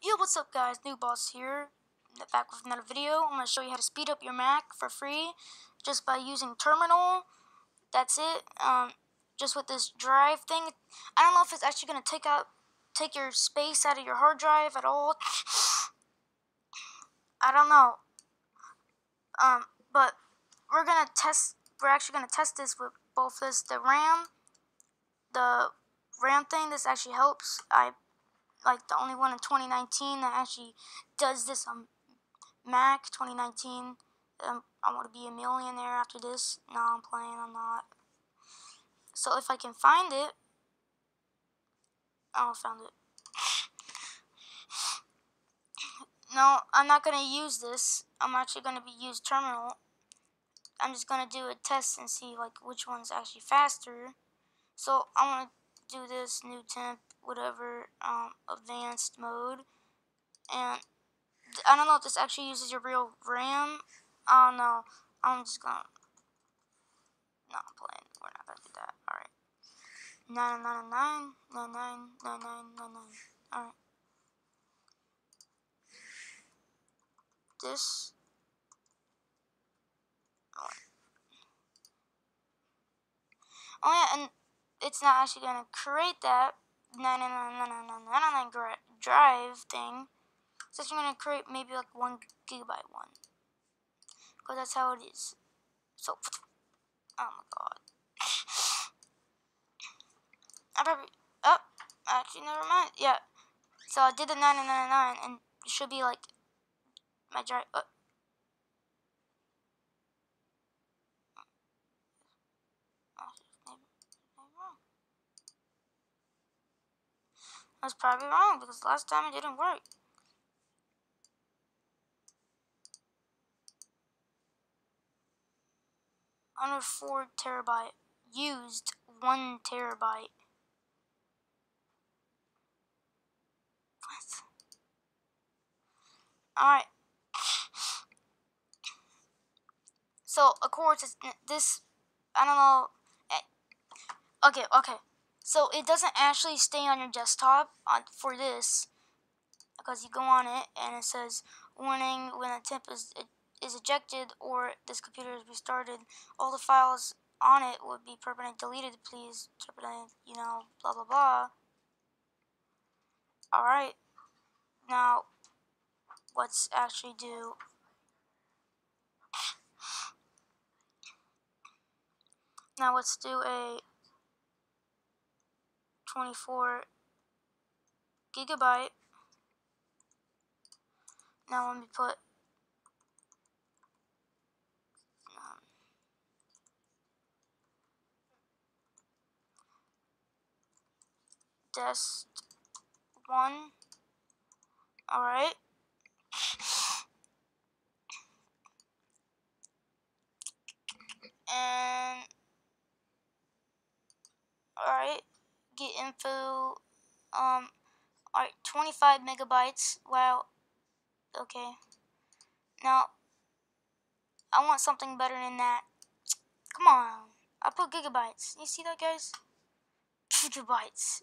Yo, what's up guys? New Boss here, back with another video. I'm going to show you how to speed up your Mac for free just by using Terminal. That's it. Um, just with this drive thing. I don't know if it's actually going to take out, take your space out of your hard drive at all. I don't know. Um, but we're going to test, we're actually going to test this with both this, the RAM, the RAM thing. This actually helps. I like the only one in 2019 that actually does this on Mac 2019. Um, I want to be a millionaire after this. No, I'm playing. I'm not. So if I can find it, oh, I found it. No, I'm not going to use this. I'm actually going to be use terminal. I'm just going to do a test and see like which one's actually faster. So I'm to do this new temp whatever um, advanced mode. And I don't know if this actually uses your real RAM. I don't know. I'm just gonna. No, I'm playing. We're not gonna do that. Alright. 999, 99, 99, Alright. This. Oh yeah, and it's not actually gonna create that 999 drive thing. So I'm to create maybe like one gigabyte one. Because that's how it is. So, oh my god. I probably, oh, actually never mind. Yeah. So I did the 999 and it should be like my drive. Oh. Was probably wrong because last time it didn't work. Under 4 terabyte. Used 1 terabyte. What? Alright. So, of course, this, I don't know. Eh, okay, okay. So it doesn't actually stay on your desktop on, for this because you go on it and it says warning when a temp is is ejected or this computer is restarted, all the files on it would be permanently deleted. Please, you know, blah blah blah. All right. Now, let's actually do. Now let's do a 24 gigabyte. Now let me put um, one. All right. And all right get info. Um, alright, 25 megabytes. Wow. Okay. Now, I want something better than that. Come on. I put gigabytes. You see that, guys? Gigabytes.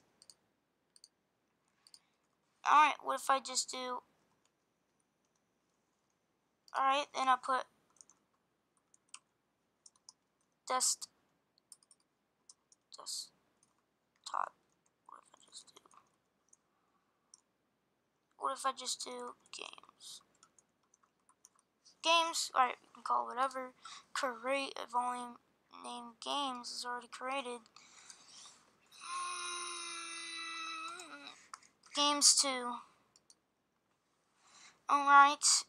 Alright, what if I just do... Alright, then I put... Dest... Dest top. What if I just do? What if I just do games? Games, alright, we can call whatever. Create a volume name games is already created. Games 2. Alright.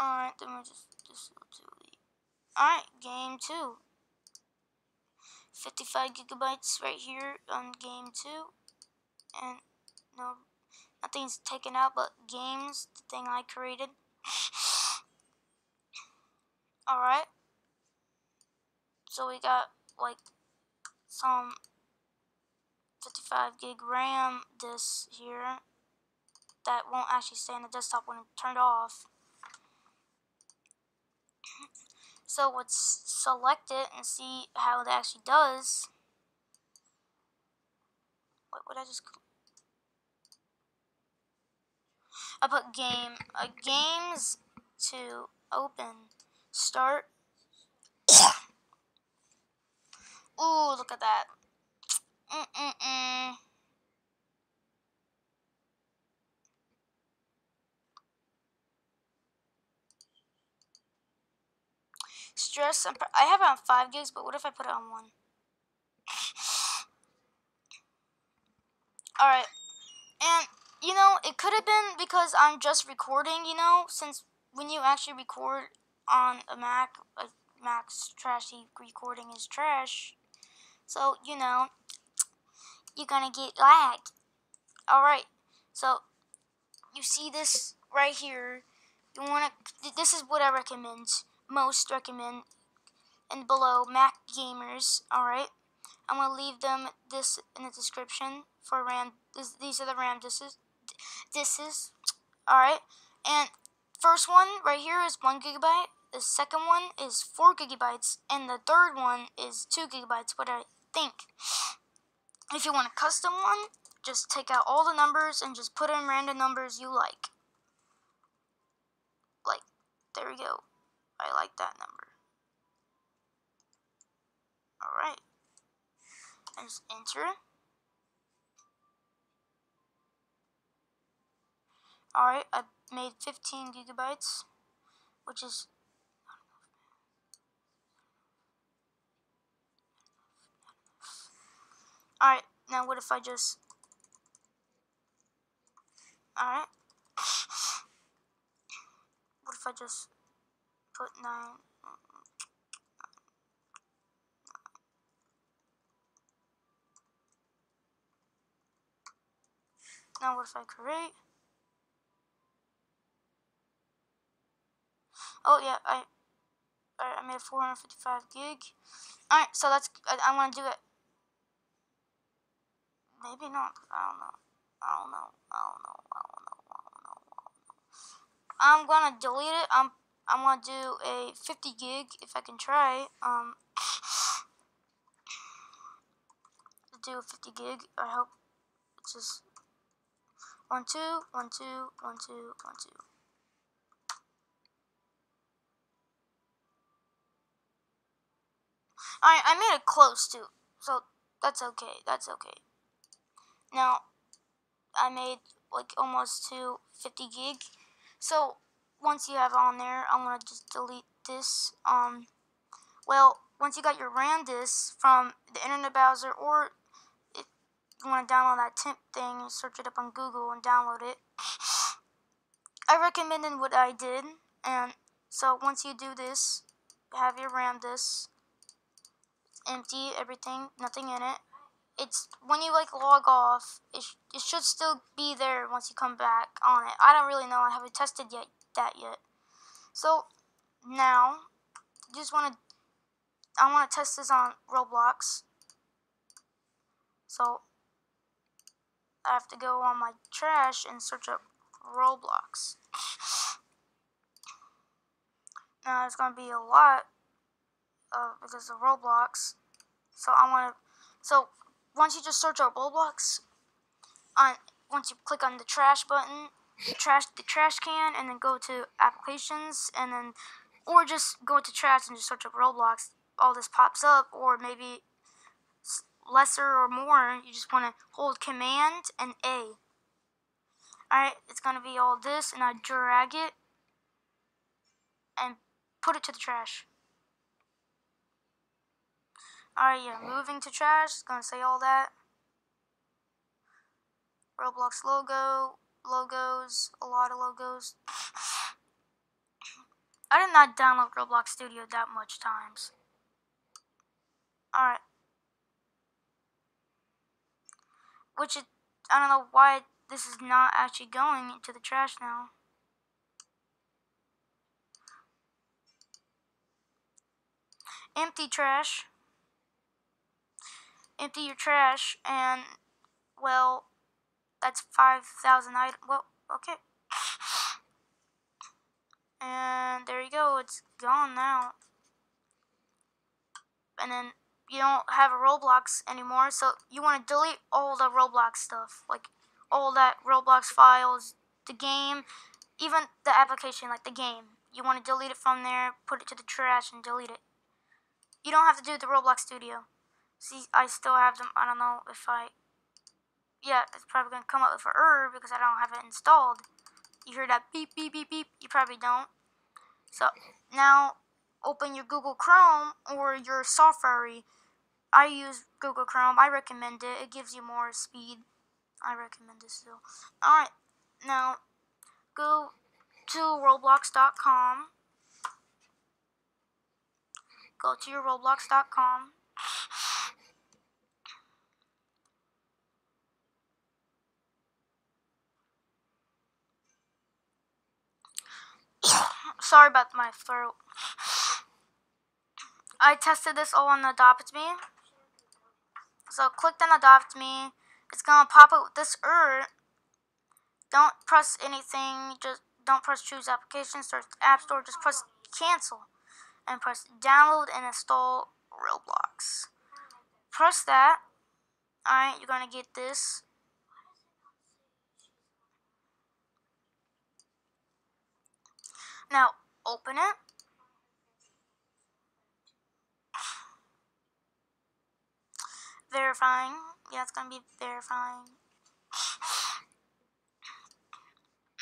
Alright, then we'll just, just Alright, game 2. 55 gigabytes right here on game 2 and no nothing's taken out but games the thing I created. Alright. So we got like some 55 gig RAM this here that won't actually stay on the desktop when turned off so let's select it and see how it actually does. Wait, would I just? I put game. Uh, games to open. Start. Ooh, look at that. Mm-mm-mm. Stress, I have it on 5 gigs, but what if I put it on 1? Alright. And, you know, it could have been because I'm just recording, you know, since when you actually record on a Mac, a Mac's trashy recording is trash. So, you know, you're gonna get lag. Alright, so you see this right here. You wanna, this is what I recommend, most recommend, and below Mac gamers, alright. I'm gonna leave them this in the description for RAM. This, these are the RAM disses. Disses, alright. And first one right here is one gigabyte. The second one is four gigabytes, and the third one is two gigabytes. What I think. If you want a custom one, just take out all the numbers and just put in random numbers you like. Like, there we go. I like that number. Alright. And just enter. Alright, I made 15 gigabytes, which is Alright, now what if I just... Alright. What if I just put 9... Mm, mm. Now what if I create? Oh yeah, I I made 455 gig. Alright, so that's I, I want to do it Maybe not. I don't know. I don't know. I don't know. I don't know. I don't know. I don't know. I'm gonna delete it. I'm I'm gonna do a 50 gig if I can try. Um, do a 50 gig. I hope it's just one two one two one two one two. I I made it close to, so that's okay. That's okay. Now, I made like almost to 50 gig. So once you have on there, I'm gonna just delete this. Um, well, once you got your RAM disk from the internet browser, or if you want to download that temp thing, search it up on Google and download it. I recommended what I did, and so once you do this, have your RAM disk empty, everything, nothing in it it's when you like log off, it, sh it should still be there once you come back on it. I don't really know. I haven't tested yet that yet. So now, just want to I want to test this on Roblox. So I have to go on my trash and search up Roblox. now it's gonna be a lot uh, because of Roblox. So I want to. So once you just search up Roblox, on once you click on the trash button, trash the trash can, and then go to applications, and then or just go to trash and just search up Roblox. All this pops up, or maybe lesser or more. You just want to hold Command and A. Alright, it's gonna be all this, and I drag it and put it to the trash. Alright, yeah, moving to trash. It's gonna say all that. Roblox logo, logos, a lot of logos. I did not download Roblox Studio that much times. Alright. Which, it, I don't know why this is not actually going into the trash now. Empty trash empty your trash and well that's 5,000 items. Well, okay. And there you go. It's gone now. And then you don't have a Roblox anymore, so you want to delete all the Roblox stuff, like all that Roblox files, the game, even the application, like the game. You want to delete it from there, put it to the trash, and delete it. You don't have to do the Roblox Studio. See, I still have them. I don't know if I... Yeah, it's probably going to come up with an error because I don't have it installed. You hear that beep, beep, beep, beep? You probably don't. So, now open your Google Chrome or your Safari. I use Google Chrome. I recommend it. It gives you more speed. I recommend this still. Alright, now go to roblox.com. Go to your roblox.com. Sorry about my throat. I tested this all on Adopt Me. So click on Adopt Me. It's gonna pop up with this error. Don't press anything. Just don't press choose application. Search App Store. Just press cancel and press download and install Roblox. Press that. Alright, you're gonna get this. Now open it. Verifying. Yeah, it's gonna be verifying.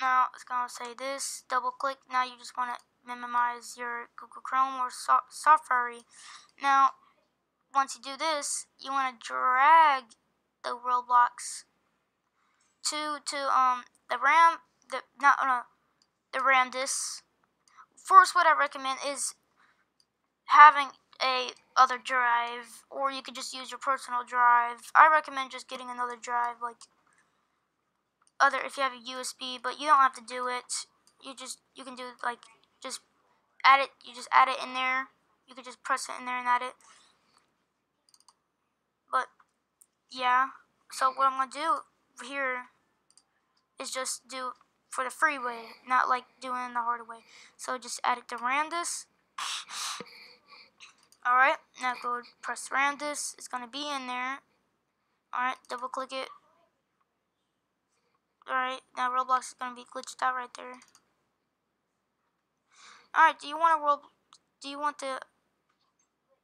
Now it's gonna say this. Double click. Now you just wanna minimize your Google Chrome or so Safari. Now, once you do this, you wanna drag the Roblox to to um the RAM the not no the RAM disk first what I recommend is having a other drive or you could just use your personal drive. I recommend just getting another drive like other if you have a USB, but you don't have to do it. You just you can do like just add it you just add it in there. You could just press it in there and add it. But yeah. So what I'm gonna do here is just do for the free way, not like doing the hard way. So just add it to Randus. Alright, now go press Randus. It's going to be in there. Alright, double click it. Alright, now Roblox is going to be glitched out right there. Alright, do you want to world do you want the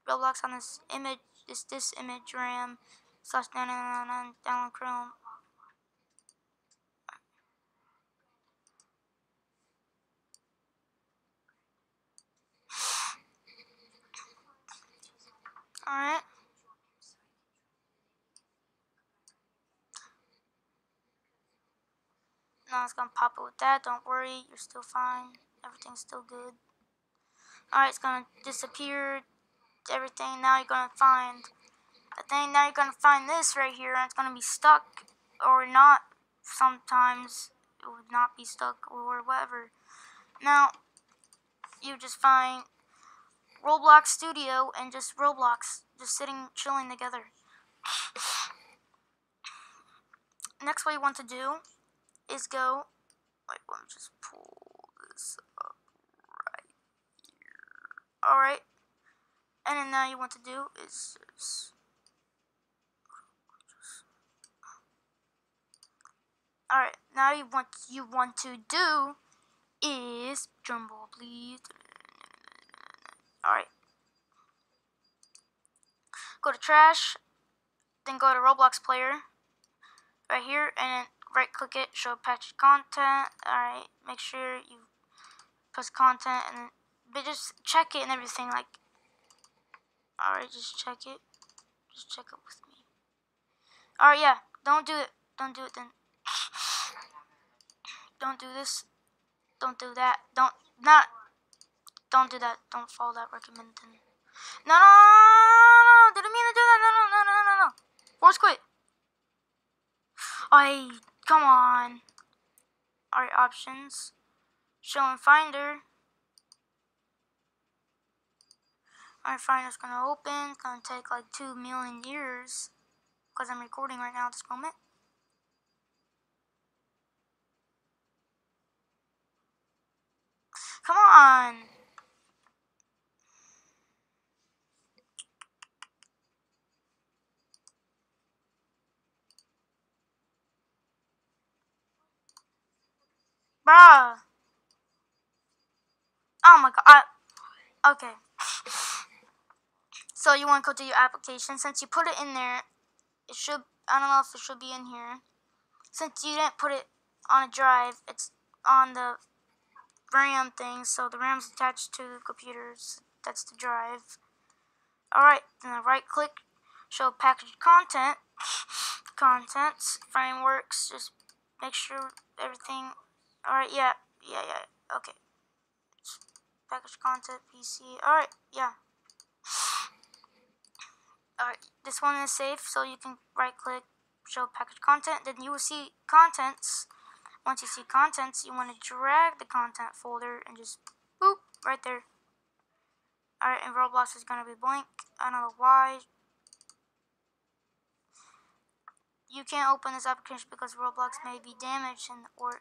Roblox on this image this this image RAM slash down download Chrome Alright. Now it's gonna pop it with that. Don't worry, you're still fine. Everything's still good. Alright, it's gonna disappear. Everything. Now you're gonna find a thing. Now you're gonna find this right here, and it's gonna be stuck or not. Sometimes it would not be stuck or whatever. Now you just find Roblox Studio and just Roblox, just sitting, chilling together. Next, what you want to do is go, wait, let me just pull this up right here. Alright, and then now you want to do is just, Alright, now you want you want to do is roll please. Alright. Go to trash, then go to Roblox player, right here, and right click it, show package content. Alright, make sure you post content, and but just check it and everything. Like, alright, just check it. Just check it with me. Alright, yeah, don't do it. Don't do it then. Don't do this. Don't do that. Don't, not, don't do that. Don't follow that recommendation. No, no, no, no, no, didn't mean to do that. No, no, no, no, no, no. Force quit. I, come on. Alright, options. Show in Finder. Alright, Finder's gonna open. It's gonna take like two million years. Because I'm recording right now at this moment. Come on. Bruh. Oh my god. I, okay. So you want to go to your application. Since you put it in there, it should, I don't know if it should be in here. Since you didn't put it on a drive, it's on the RAM thing. So the RAM's attached to the computers. That's the drive. Alright, then right click, show package content. Contents, frameworks, just make sure everything, alright, yeah, yeah, yeah, okay. Package content, PC, alright, yeah. Alright, this one is safe, so you can right click, show package content, then you will see contents. Once you see contents, you want to drag the content folder and just boop, right there. Alright, and Roblox is going to be blank. I don't know why. You can't open this application because Roblox may be damaged and or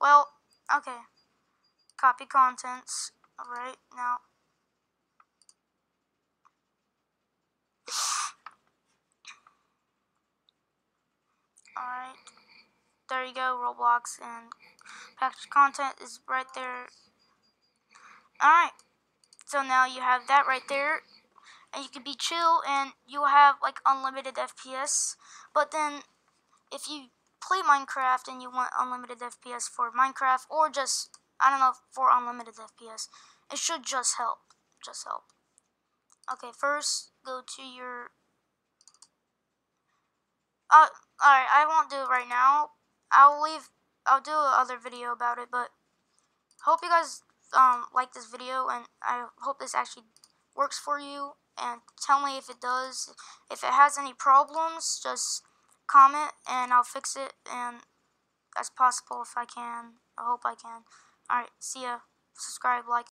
Well, okay. Copy contents. Alright, now Alright. There you go, Roblox, and package content is right there. Alright. So now you have that right there. And you can be chill and you'll have like unlimited FPS. But then if you play Minecraft and you want unlimited FPS for Minecraft or just I don't know for unlimited FPS, it should just help. Just help. Okay, first go to your uh, alright, I won't do it right now. I'll leave, I'll do another video about it, but hope you guys um, like this video, and I hope this actually works for you, and tell me if it does. If it has any problems, just comment, and I'll fix it, and as possible if I can. I hope I can. Alright, see ya. Subscribe, like.